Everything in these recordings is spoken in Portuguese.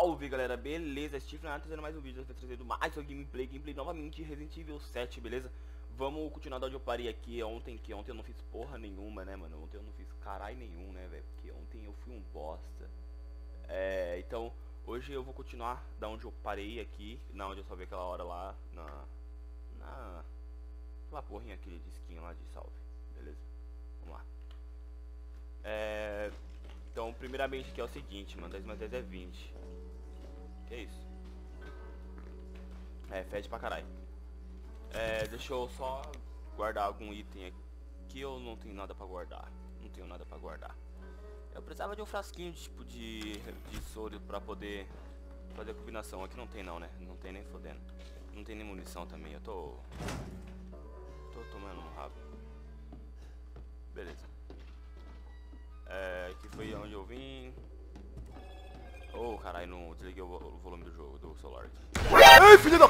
Salve galera, beleza? Steve Renato trazendo mais um vídeo, trazendo mais um gameplay, gameplay novamente Resident Evil 7, beleza? Vamos continuar da onde eu parei aqui ontem, que ontem eu não fiz porra nenhuma, né, mano? Ontem eu não fiz caralho nenhum, né, velho? Porque ontem eu fui um bosta. É, então, hoje eu vou continuar da onde eu parei aqui, na onde eu salvei aquela hora lá, na... Na... Aquela porrinha aquele de skin lá de salve, beleza? Vamos lá. É... Então, primeiramente que é o seguinte, mano, 10 mais 10 é 20. Que isso? É, fede pra caralho. É, deixa eu só guardar algum item aqui. Eu não tenho nada pra guardar. Não tenho nada pra guardar. Eu precisava de um frasquinho tipo de, de soro pra poder fazer a combinação. Aqui não tem não, né? Não tem nem fodendo. Não tem nem munição também. Eu tô... Tô tomando um rabo. Beleza. É, aqui foi onde eu vim. Oh, caralho, não desliguei o, volume do jogo, do celular aqui. Ai, filho da...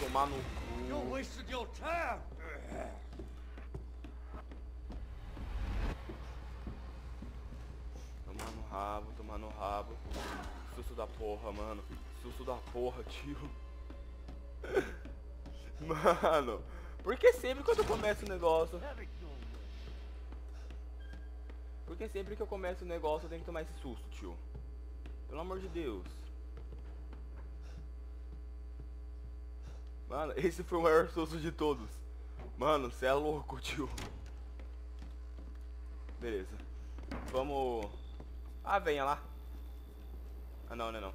Tomar no cu. wasted your time. Tomar no rabo, tomar no rabo. Susto da porra, mano. Susto da porra, tio. Mano, por que sempre quando eu começo o negócio... Porque sempre que eu começo o negócio eu tenho que tomar esse susto, tio. Pelo amor de Deus. Mano, esse foi o maior susto de todos. Mano, você é louco, tio. Beleza. Vamos... Ah, venha lá. Ah, não, não é não.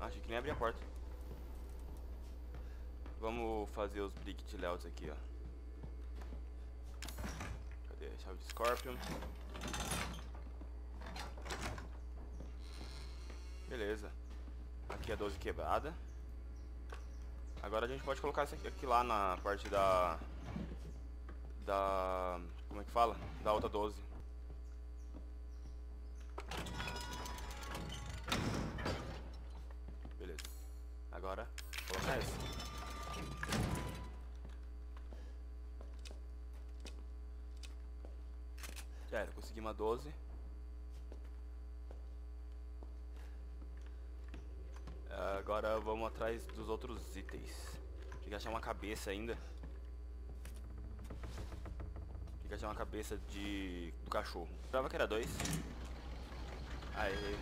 Acho que nem abrir a porta. Vamos fazer os Brick Layouts aqui, ó. Cadê a chave de Scorpion? Beleza. Aqui é 12 quebrada. Agora a gente pode colocar isso aqui, aqui lá na parte da... Da... Como é que fala? Da outra 12. Beleza. Agora, colocar essa. Uma 12. Agora vamos atrás dos outros itens. Tem que achar uma cabeça ainda. Tem que achar uma cabeça de do cachorro. Prova que era dois. Aê.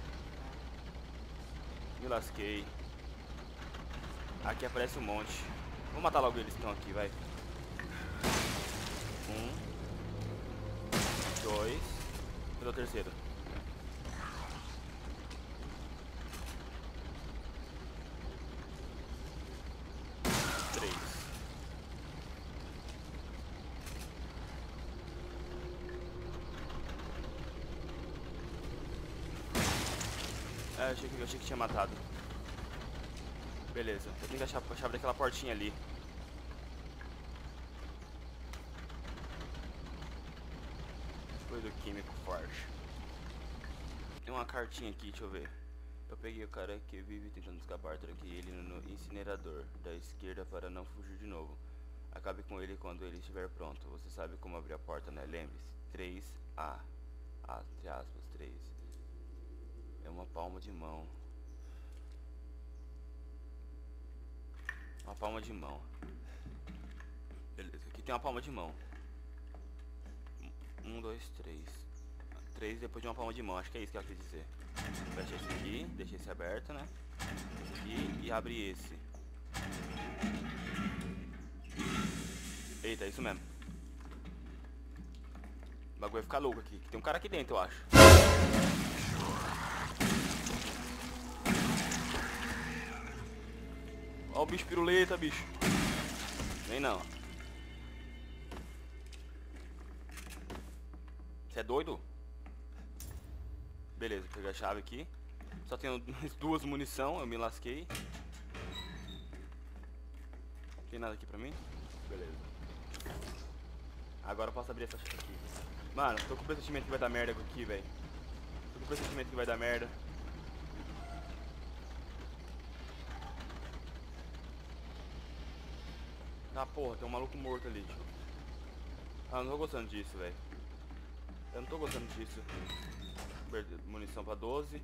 Me lasquei. Aqui aparece um monte. Vou matar logo eles que estão aqui, vai. Um. Dois. Cadê o terceiro? Três. É, achei que, achei que tinha matado. Beleza, eu tenho que achar a chave daquela portinha ali. Foi do químico forte. Tem uma cartinha aqui, deixa eu ver. Eu peguei o cara que vive tentando escapar, tranquei ele no incinerador da esquerda para não fugir de novo. Acabe com ele quando ele estiver pronto. Você sabe como abrir a porta, né? Lembre-se. 3A. A, entre aspas, 3. É uma palma de mão. Uma palma de mão. Beleza, aqui tem uma palma de mão. Um, dois, três. Três depois de uma palma de mão, acho que é isso que ela quis dizer. Fecha esse aqui, deixa esse aberto, né? Esse aqui e abre esse. Eita, é isso mesmo. O bagulho vai ficar louco aqui. Tem um cara aqui dentro, eu acho. Ó o bicho piruleta, bicho. Vem não. Você é doido? Beleza, vou pegar a chave aqui. Só tenho duas munição, eu me lasquei. Tem nada aqui pra mim? Beleza. Agora eu posso abrir essa chave aqui. Mano, tô com o pressentimento que vai dar merda aqui, velho. Tô com o pressentimento que vai dar merda. Tá, porra, tem um maluco morto ali, tio. Ah, não tô gostando disso, velho. Eu não tô gostando disso. Munição pra 12.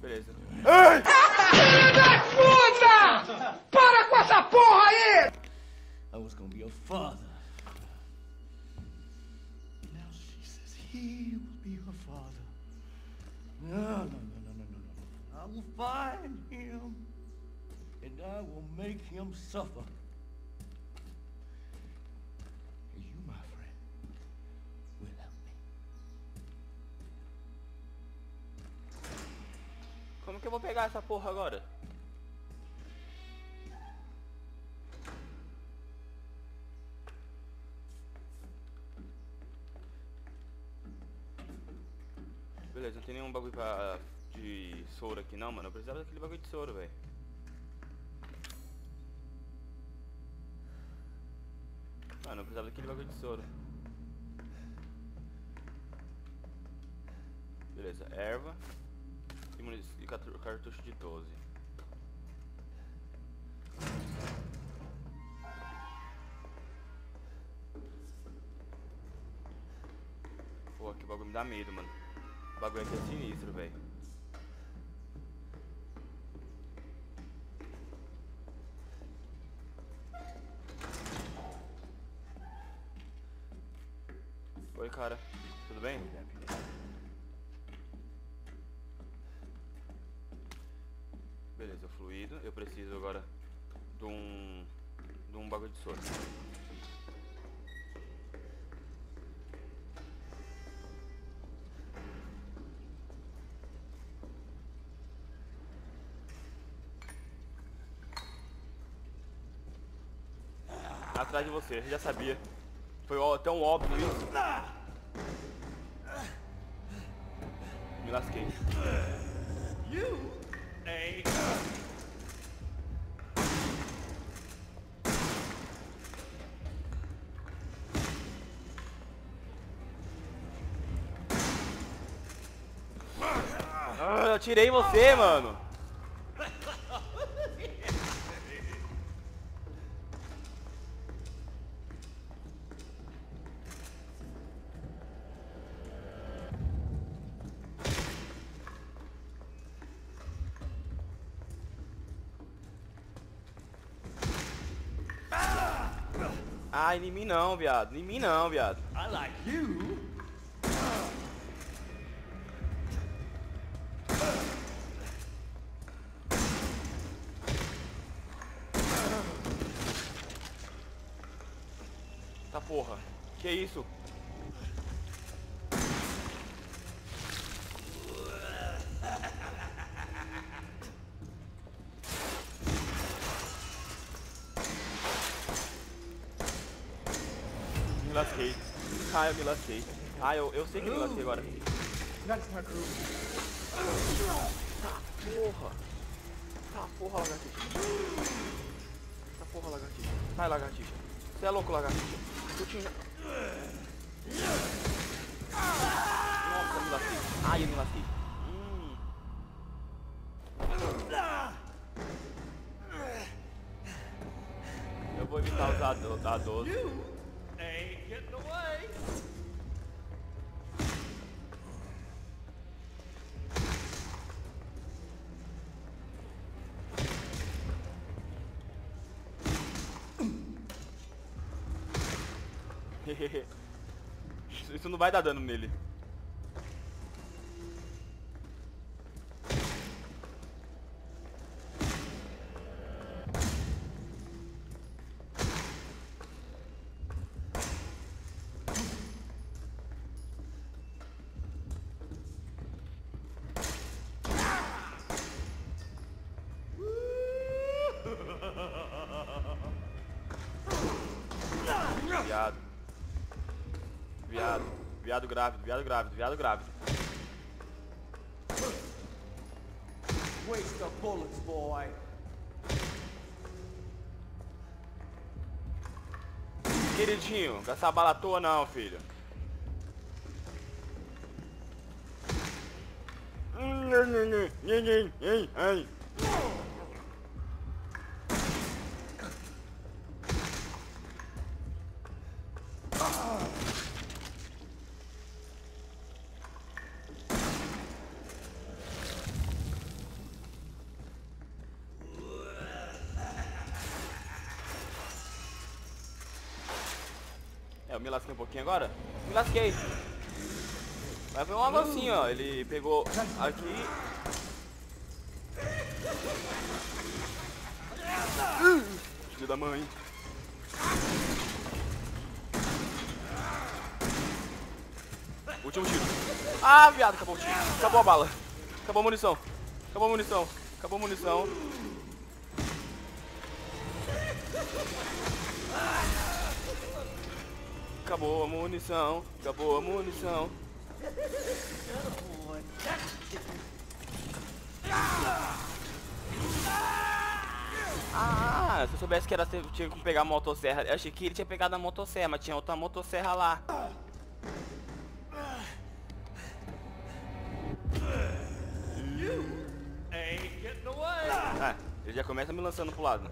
Beleza. Ei! Filho da puta! Para com essa porra aí! I was gonna be a father. Make him suffer. You, my friend, will help me. Como que eu vou pegar essa porra agora? Beleza, não tem nenhum bagulho pra, de soro aqui não, mano. Eu precisava daquele bagulho de soro, velho. Mano, eu precisava daquele bagulho de soro. Beleza, erva e, e cartucho de 12. Pô, que bagulho me dá medo, mano. O bagulho aqui é sinistro, velho. Oi, cara. Tudo bem? Beleza, fluido. Eu preciso agora de um. de um bagulho de soro. Atrás de você, já sabia. Foi tão óbvio isso. Lasquei. You ain't Ah, eu tirei você, mano. Mim não, viado. Em mim não, viado. I like you. Lasquei. Ah, eu me lasquei. Ah, eu, eu sei que eu me lasquei agora. Tá porra. Tá porra, lagartixa. Tá porra, lagartixa. Sai, lagartixa. Você é louco, lagartixa. Eu tinha... Nossa, eu me lasquei. Ai, eu me lasquei. Isso- não vai dar dano nele. grávido, viado grávido. Waste of bullets, boy. Queridinho, gastar bala à toa não, filho. Hum, Ai. Agora. Me lasquei. Mas foi algo assim, ó. Ele pegou aqui. Filho da mãe. Último tiro. Ah, viado, acabou o tiro. Acabou a bala. Acabou a munição. Acabou a munição. Acabou a munição. Acabou a munição. Acabou a munição. Ah, se eu soubesse que era tinha que pegar a motosserra. Eu achei que ele tinha pegado a motosserra, mas tinha outra motosserra lá. Ah, ele já começa me lançando pro lado.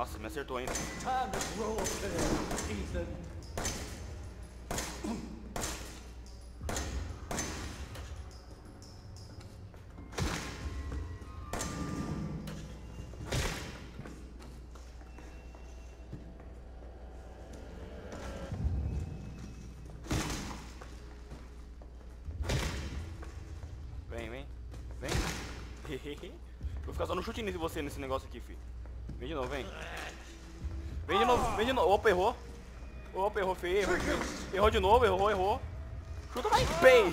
Nossa, me acertou ainda. Vem, vem. Vem. Vou ficar só no chute em você nesse negócio aqui, fi. Vem de novo, vem. Vem de novo, vem de novo. Opa, errou. Opa, errou feio, errou feio. Errou de novo, errou, errou. Chuta mais bem.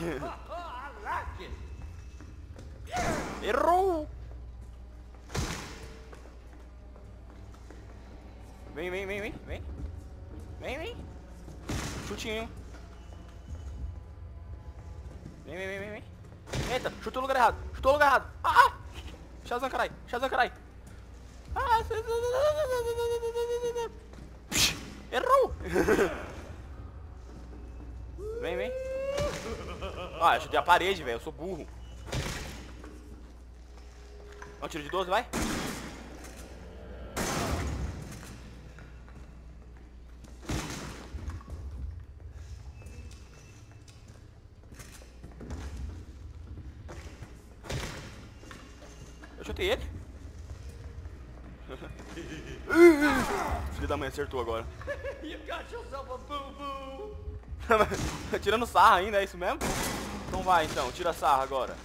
Errou. Vem, vem, vem, vem, vem. Vem, vem. Chutinho. Vem, vem, vem, vem, vem. Eita, chutou no lugar errado. Chutou no lugar errado. Ah! Shazam, carai. Shazam, carai. Ah, Errou. Vem, vem. Ah, chutei a parede, velho. Eu sou burro. Dá um tiro de 12, vai. Eu chutei ele. Filho da mãe acertou agora. Tirando sarra ainda, é isso mesmo? Então vai então, tira sarra agora.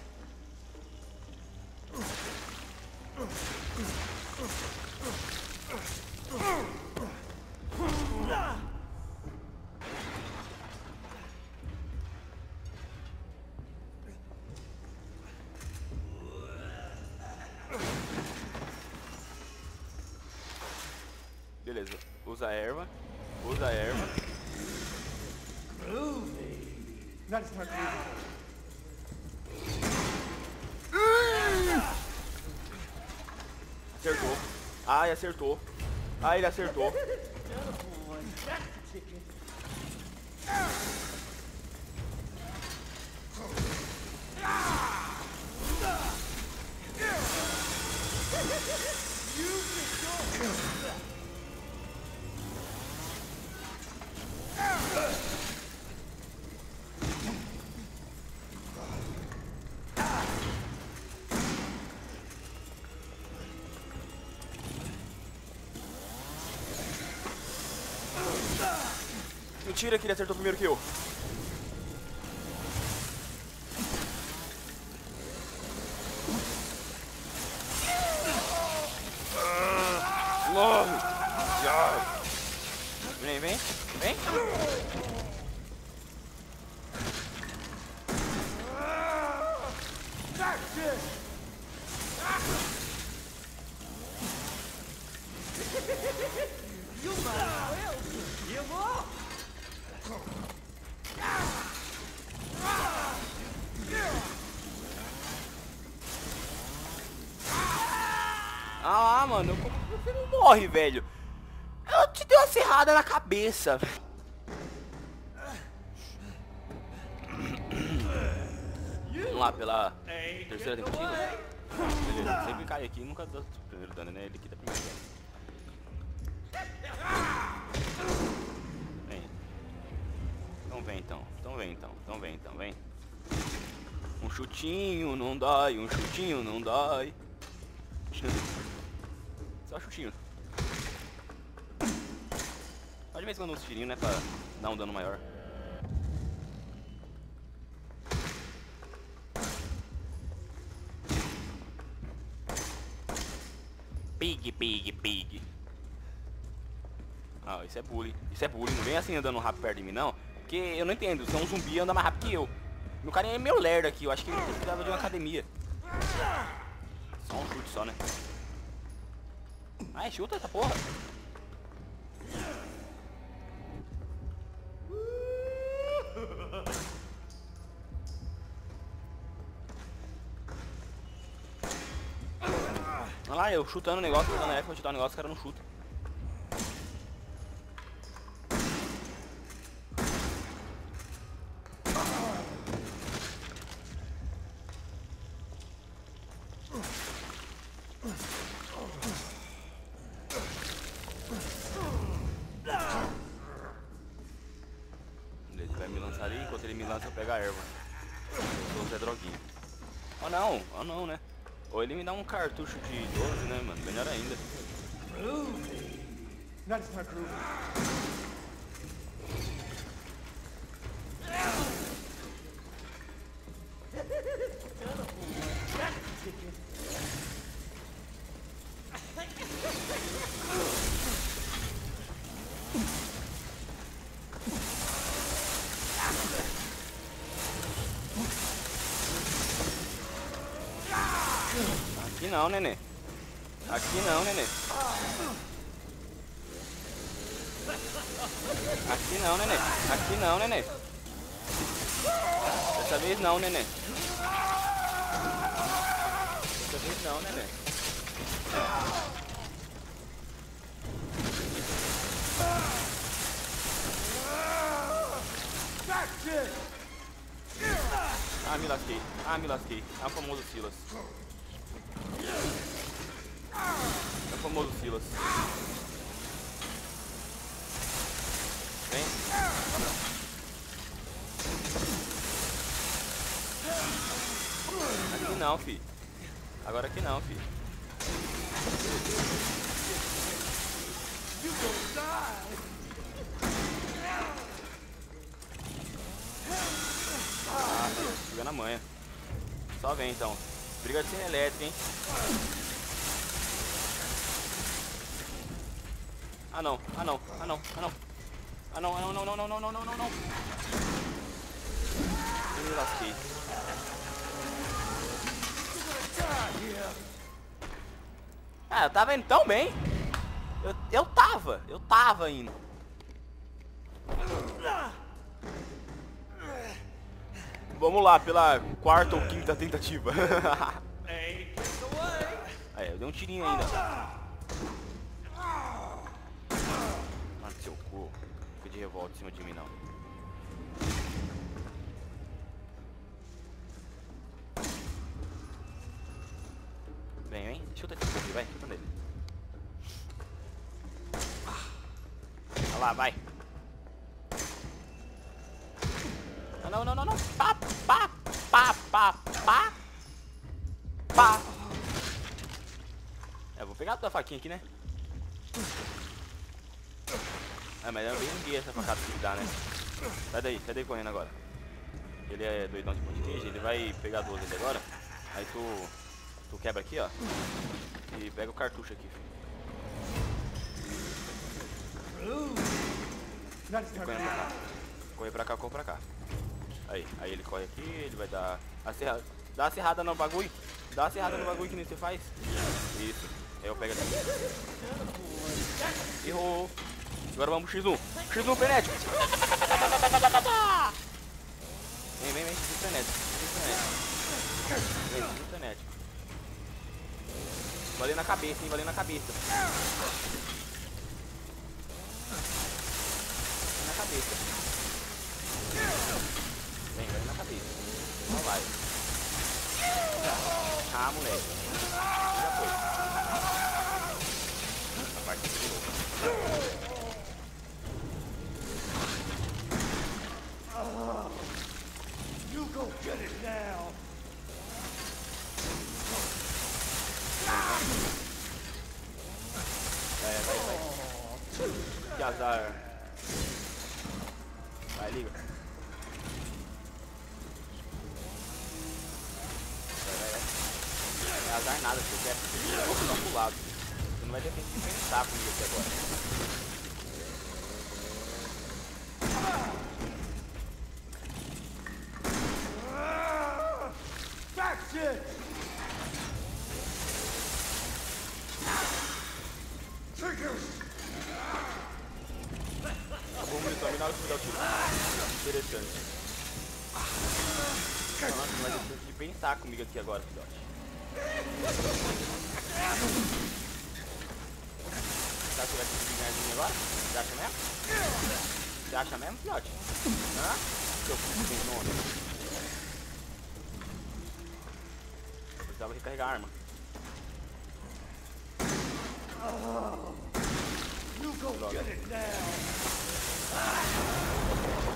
That's not good. Acertou. Ai, acertou. Ai, ele acertou. Mentira que ele acertou primeiro que eu. Morre, velho? Eu te dei uma serrada na cabeça. lá pela terceira tentativa. Beleza, sempre cai aqui nunca dá primeiro dano, né? Ele aqui dá primeiro dano. Vem. Então vem então, então vem então, então vem então, vem. Um chutinho não dói, um chutinho não dói. Só chutinho. Só de vez em quando uns tirinhos, né? Pra dar um dano maior. Pig, pig, pig. Ah, isso é bullying. Isso é bullying. Não vem assim andando rápido perto de mim, não. Porque eu não entendo. Você é um zumbi anda mais rápido que eu. Meu carinha é meio lerdo aqui. Eu acho que ele precisava de uma academia. Só um chute só, né? Ai, chuta essa porra. Lá, eu chutando o negócio, dando F, vou chutar o negócio, o cara não chuta. Ele vai me lançar ali, enquanto ele me lança eu pego a erva. Eu vou droguinha. Oh não, oh não, né? Ou ele me dá um cartucho de 12, né, mano? Melhor ainda. That's not groovy. Não, nenê. Aqui não, nenê. Aqui não, nenê. Aqui não, nenê. Dessa vez não, nenê. Dessa vez não, nenê. Ah, me lasquei. Ah, me lasquei. Ah, famoso Silas. É o famoso Silas. Vem. Aqui não, fi. Agora aqui não, fi. Ah, fica na manha. Só vem então. Briga de cena elétrica, hein? Ah não, ah não, ah não, ah não. Ah não, ah não, não, não, não, não, não, não, não, não. Eu me lasquei. Ah, eu tava indo tão bem. Eu, eu tava, eu tava indo. Vamos lá, pela quarta ou quinta tentativa. Aí, eu dei um tirinho ainda. Mano, seu cu. Fica de revolta em cima de mim, não. Vem, vem. Chuta aqui, vai. Chuta nele. Olha lá, vai. Não, não, não, não. Pá, pá, pá, pá, pá. Pá. É, vou pegar a tua faquinha aqui, né? É, mas eu bem ninguém essa facada que dá, né? Sai daí, sai daí correndo agora. Ele é doidão de ponte queijo, ele vai pegar 12 ali agora. Aí tu, tu quebra aqui, ó. E pega o cartucho aqui, filho. Correr pra cá, corre pra cá. Aí, aí ele corre aqui, ele vai dar a serrada. Dá a serrada no bagulho. Dá a serrada no bagulho que nem você faz. Isso. Aí eu pego. Errou. Agora vamos pro X1. X1 frenético. Vem, vem, vem. X1 frenético. X1 frenético. Vem, X1 frenético. Valeu na cabeça, hein? Valeu na cabeça. na cabeça. Vem, vem na cabeça. Não vai. Moleque. Já foi. Parte de novo. You go get it now! É, vai, vai. Que azar. Vai, liga. Nada, você quer ficar pro lado. Você não vai ter de pensar comigo aqui agora. That's it! Vamos me na hora que me dá o tiro. Interessante. Nossa, não vai ter de pensar comigo aqui agora, filhote. Será que vai conseguir ganhar de mim agora? Você acha mesmo? Você acha mesmo, filhote? Hã? Seu filho sem nome. Precisava recarregar a arma. Now!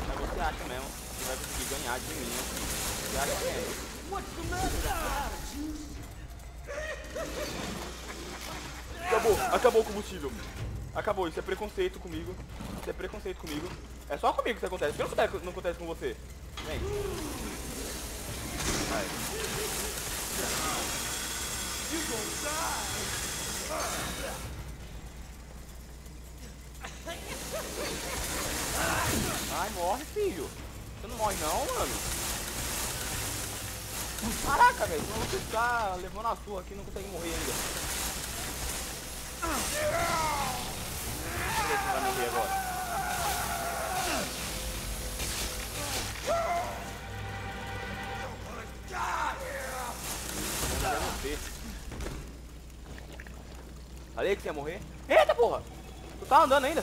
Mas você acha mesmo que vai conseguir ganhar de mim? Você acha mesmo? What's the matter? Acabou, acabou o combustível. Acabou, isso é preconceito comigo. Isso é preconceito comigo. É só comigo que isso acontece. Por que não acontece, com você? Vem. Vai. Ai, morre, filho. Você não morre não, mano. Caraca, velho. Senão você ficar levando a sua aqui não consegue morrer ainda. Vamos ver se vai morrer agora. Falei que você ia morrer. Eita porra! Tu tá andando ainda?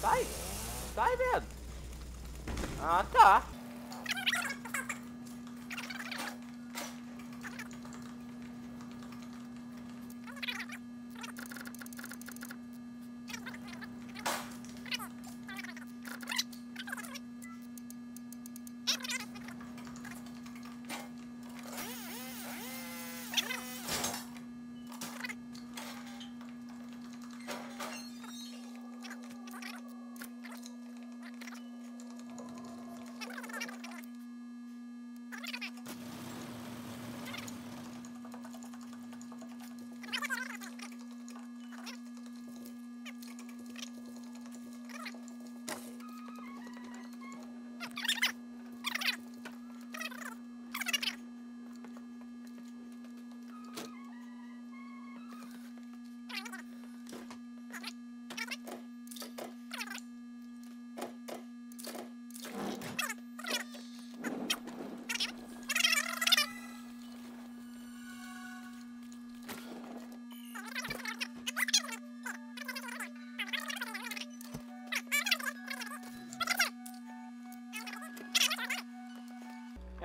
Sai! Sai, velho! Ah, tá.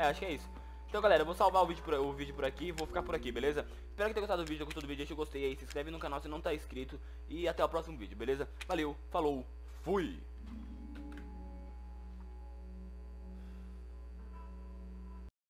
É, acho que é isso. Então, galera, eu vou salvar o vídeo, por, o vídeo por aqui vou ficar por aqui, beleza? Espero que tenha gostado do vídeo, gostou do vídeo, deixa o gostei aí, se inscreve no canal se não tá inscrito e até o próximo vídeo, beleza? Valeu, falou, fui!